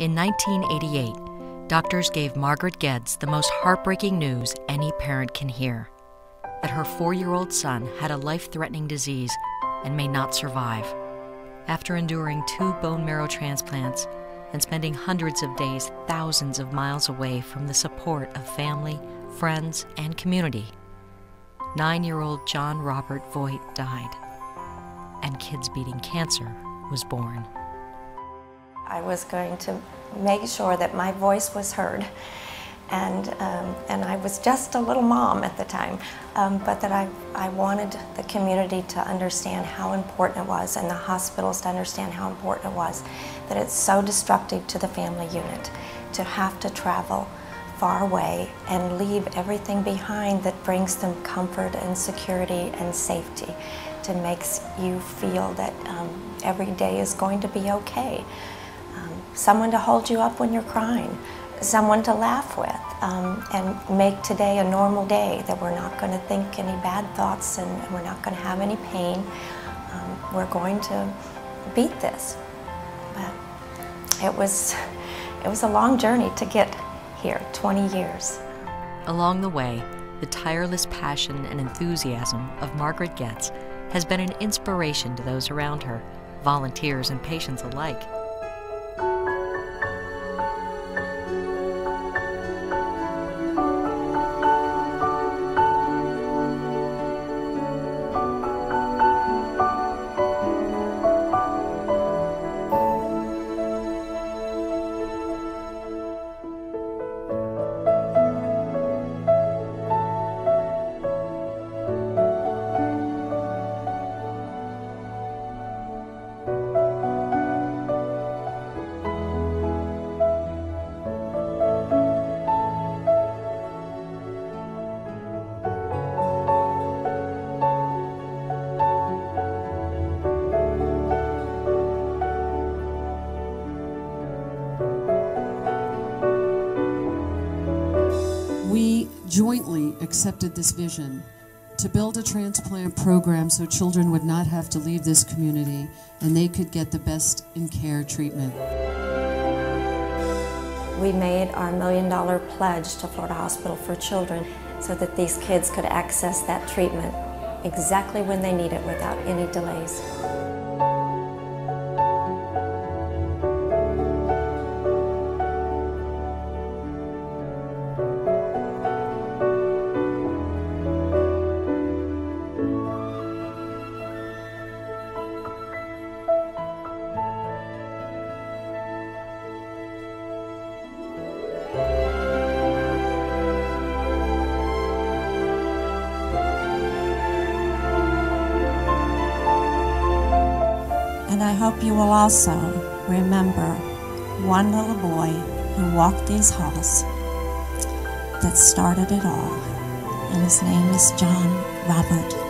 In 1988, doctors gave Margaret Geddes the most heartbreaking news any parent can hear that her four year old son had a life threatening disease and may not survive. After enduring two bone marrow transplants and spending hundreds of days thousands of miles away from the support of family, friends, and community, nine year old John Robert Voigt died, and Kids Beating Cancer was born. I was going to make sure that my voice was heard. And, um, and I was just a little mom at the time, um, but that I, I wanted the community to understand how important it was and the hospitals to understand how important it was, that it's so destructive to the family unit to have to travel far away and leave everything behind that brings them comfort and security and safety, to makes you feel that um, every day is going to be okay someone to hold you up when you're crying, someone to laugh with, um, and make today a normal day that we're not going to think any bad thoughts and we're not going to have any pain. Um, we're going to beat this. But it was, it was a long journey to get here, 20 years. Along the way, the tireless passion and enthusiasm of Margaret Geddes has been an inspiration to those around her, volunteers and patients alike. Jointly accepted this vision to build a transplant program so children would not have to leave this community and they could get the best in care treatment. We made our million dollar pledge to Florida Hospital for Children so that these kids could access that treatment exactly when they need it without any delays. And I hope you will also remember one little boy who walked these halls that started it all. And his name is John Robert